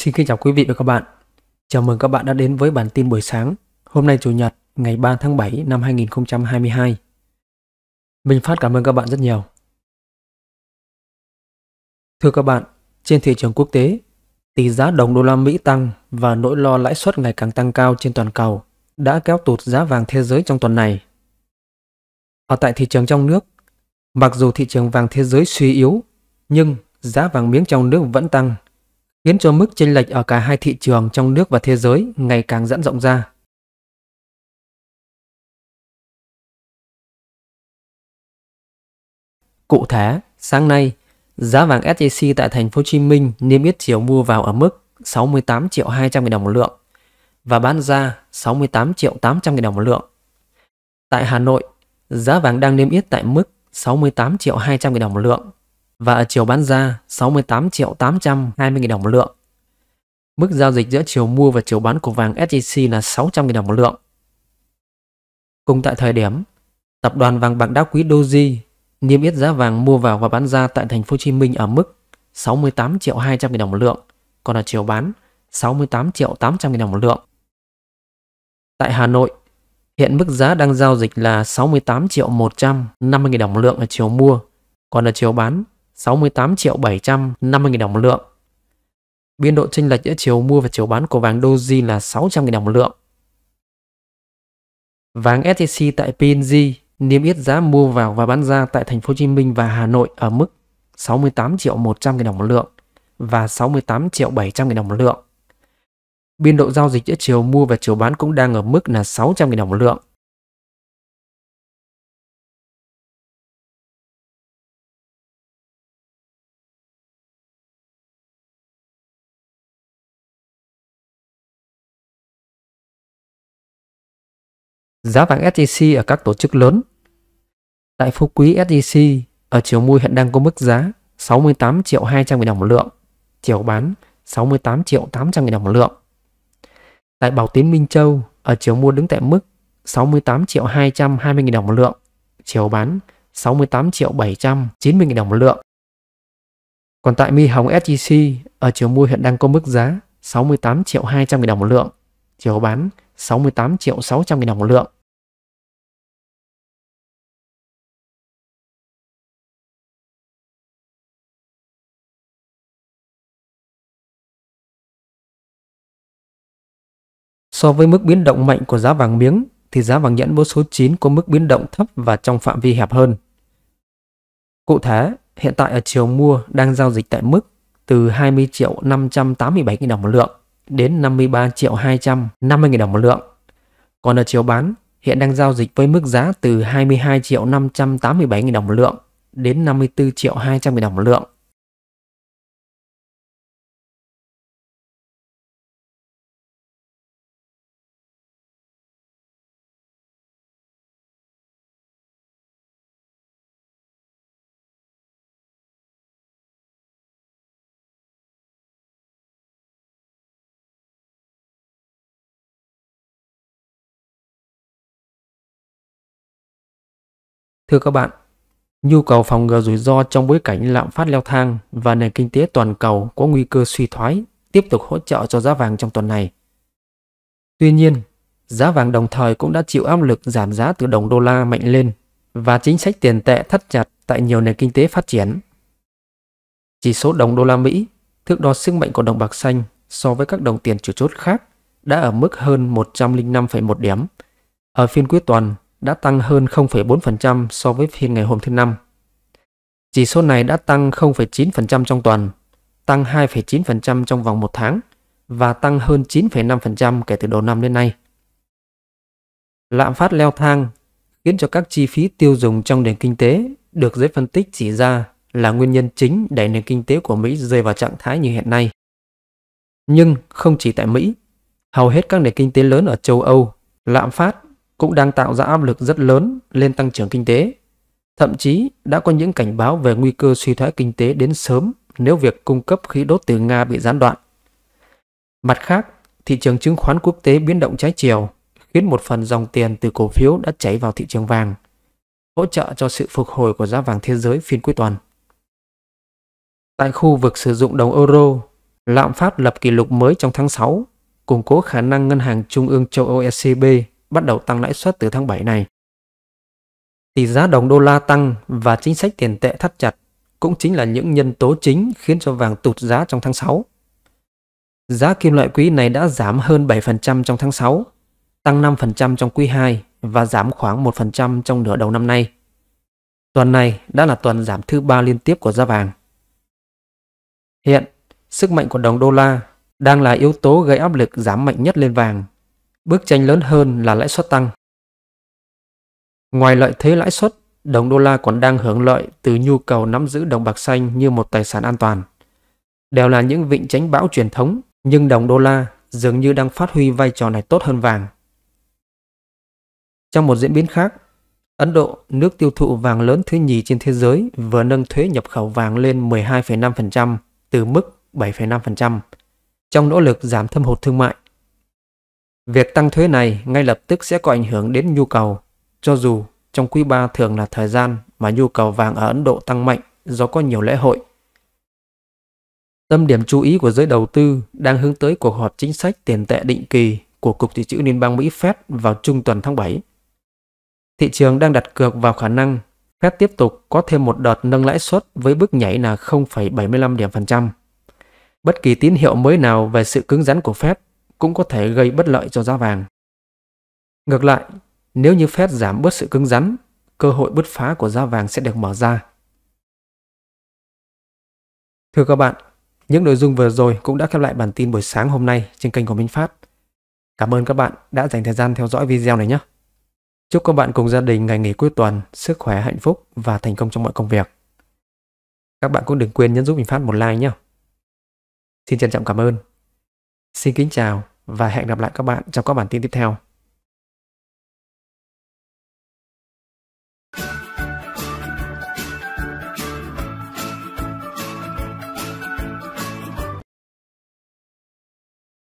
Xin kính chào quý vị và các bạn. Chào mừng các bạn đã đến với bản tin buổi sáng. Hôm nay Chủ nhật, ngày 3 tháng 7 năm 2022. Mình Phát cảm ơn các bạn rất nhiều. Thưa các bạn, trên thị trường quốc tế, tỷ giá đồng đô la Mỹ tăng và nỗi lo lãi suất ngày càng tăng cao trên toàn cầu đã kéo tụt giá vàng thế giới trong tuần này. Ở tại thị trường trong nước, mặc dù thị trường vàng thế giới suy yếu, nhưng giá vàng miếng trong nước vẫn tăng khiến cho mức chênh lệch ở cả hai thị trường trong nước và thế giới ngày càng giãn rộng ra. Cụ thể, sáng nay, giá vàng SJC tại thành phố Hồ Chí Minh niêm yết chiều mua vào ở mức 68 triệu 200 000 đồng một lượng và bán ra 68 triệu 800 000 đồng một lượng. Tại Hà Nội, giá vàng đang niêm yết tại mức 68 triệu 200 000 đồng một lượng và ở chiều bán ra 68 triệu 820 000 đồng một lượng. Mức giao dịch giữa chiều mua và chiều bán của vàng SJC là 600 000 đồng một lượng. Cùng tại thời điểm, tập đoàn vàng bạc đá quý Doji niêm yết giá vàng mua vào và bán ra tại thành phố Hồ Chí Minh ở mức 68 triệu 200 000 đồng một lượng, còn ở chiều bán 68 triệu 800 000 đồng một lượng. Tại Hà Nội, hiện mức giá đang giao dịch là 68 triệu 150 000 đồng một lượng ở chiều mua, còn ở chiều bán 68 triệu 750 000 đồng một lượng. Biên độ chênh lệch giữa chiều mua và chiều bán của vàng Doji là 600 000 đồng một lượng. Vàng SJC tại PNG niêm yết giá mua vào và bán ra tại thành phố Hồ Chí Minh và Hà Nội ở mức 68 triệu 100 000 đồng một lượng và 68 triệu 700 000 đồng một lượng. Biên độ giao dịch giữa chiều mua và chiều bán cũng đang ở mức là 600 000 đồng một lượng. Giá vàng SJC ở các tổ chức lớn Tại Phú Quý SJC ở chiều mua hiện đang có mức giá 68 triệu 200 000 đồng một lượng, chiều bán 68 triệu 800 000 đồng một lượng. Tại Bảo Tín Minh Châu ở chiều mua đứng tại mức 68 triệu 220 000 đồng một lượng, chiều bán 68 triệu 790 000 đồng một lượng. Còn tại Mi Hồng SJC ở chiều mua hiện đang có mức giá 68 triệu 200 000 đồng một lượng, chiều bán 68 triệu 600 nghìn đồng một lượng. So với mức biến động mạnh của giá vàng miếng thì giá vàng nhẫn mẫu số 9 có mức biến động thấp và trong phạm vi hẹp hơn. Cụ thể, hiện tại ở chiều mua đang giao dịch tại mức từ 20 triệu 587 000 đồng một lượng đến 53 triệu 250 000 đồng một lượng. Còn ở chiều bán, hiện đang giao dịch với mức giá từ 22 triệu 587 000 đồng một lượng đến 54 triệu 200 000 đồng một lượng. Thưa các bạn, nhu cầu phòng ngừa rủi ro trong bối cảnh lạm phát leo thang và nền kinh tế toàn cầu có nguy cơ suy thoái tiếp tục hỗ trợ cho giá vàng trong tuần này. Tuy nhiên, giá vàng đồng thời cũng đã chịu áp lực giảm giá từ đồng đô la mạnh lên và chính sách tiền tệ thắt chặt tại nhiều nền kinh tế phát triển. Chỉ số đồng đô la Mỹ, thước đo sức mạnh của đồng bạc xanh so với các đồng tiền chủ chốt khác đã ở mức hơn 105,1 điểm. Ở phiên cuối tuần, đã tăng hơn 0,4% so với phiên ngày hôm thứ Năm. Chỉ số này đã tăng 0,9% trong tuần, tăng 2,9% trong vòng một tháng và tăng hơn 9,5% kể từ đầu năm đến nay. Lạm phát leo thang khiến cho các chi phí tiêu dùng trong nền kinh tế được giới phân tích chỉ ra là nguyên nhân chính đẩy nền kinh tế của Mỹ rơi vào trạng thái như hiện nay. Nhưng không chỉ tại Mỹ, hầu hết các nền kinh tế lớn ở châu Âu, lạm phát cũng đang tạo ra áp lực rất lớn lên tăng trưởng kinh tế. Thậm chí đã có những cảnh báo về nguy cơ suy thoái kinh tế đến sớm nếu việc cung cấp khí đốt từ Nga bị gián đoạn. Mặt khác, thị trường chứng khoán quốc tế biến động trái chiều khiến một phần dòng tiền từ cổ phiếu đã chảy vào thị trường vàng, hỗ trợ cho sự phục hồi của giá vàng thế giới phiên cuối tuần. Tại khu vực sử dụng đồng euro, lạm phát lập kỷ lục mới trong tháng 6, củng cố khả năng Ngân hàng Trung ương châu Âu ECB bắt đầu tăng lãi suất từ tháng 7 này. Tỷ giá đồng đô la tăng và chính sách tiền tệ thắt chặt cũng chính là những nhân tố chính khiến cho vàng tụt giá trong tháng 6. Giá kim loại quý này đã giảm hơn 7% trong tháng 6, tăng 5% trong quý 2 và giảm khoảng 1% trong nửa đầu năm nay. Tuần này đã là tuần giảm thứ ba liên tiếp của giá vàng. Hiện, sức mạnh của đồng đô la đang là yếu tố gây áp lực giảm mạnh nhất lên vàng. Bức tranh lớn hơn là lãi suất tăng. Ngoài lợi thế lãi suất, đồng đô la còn đang hưởng lợi từ nhu cầu nắm giữ đồng bạc xanh như một tài sản an toàn. Đều là những vịnh tránh bão truyền thống, nhưng đồng đô la dường như đang phát huy vai trò này tốt hơn vàng. Trong một diễn biến khác, Ấn Độ, nước tiêu thụ vàng lớn thứ nhì trên thế giới, vừa nâng thuế nhập khẩu vàng lên 12,5% từ mức 7,5% trong nỗ lực giảm thâm hụt thương mại. Việc tăng thuế này ngay lập tức sẽ có ảnh hưởng đến nhu cầu, cho dù trong quý 3 thường là thời gian mà nhu cầu vàng ở Ấn Độ tăng mạnh do có nhiều lễ hội. Tâm điểm chú ý của giới đầu tư đang hướng tới cuộc họp chính sách tiền tệ định kỳ của Cục Dự trữ Liên bang Mỹ Fed vào trung tuần tháng 7. Thị trường đang đặt cược vào khả năng Fed tiếp tục có thêm một đợt nâng lãi suất với bước nhảy là 0,75 điểm phần trăm. Bất kỳ tín hiệu mới nào về sự cứng rắn của Fed cũng có thể gây bất lợi cho giá vàng. Ngược lại, nếu như Fed giảm bớt sự cứng rắn, cơ hội bứt phá của giá vàng sẽ được mở ra. Thưa các bạn, những nội dung vừa rồi cũng đã khép lại bản tin buổi sáng hôm nay trên kênh của Minh Phát. Cảm ơn các bạn đã dành thời gian theo dõi video này nhé. Chúc các bạn cùng gia đình ngày nghỉ cuối tuần, sức khỏe, hạnh phúc và thành công trong mọi công việc. Các bạn cũng đừng quên nhấn giúp mình phát một like nhé. Xin trân trọng cảm ơn. Xin kính chào và hẹn gặp lại các bạn trong các bản tin tiếp theo.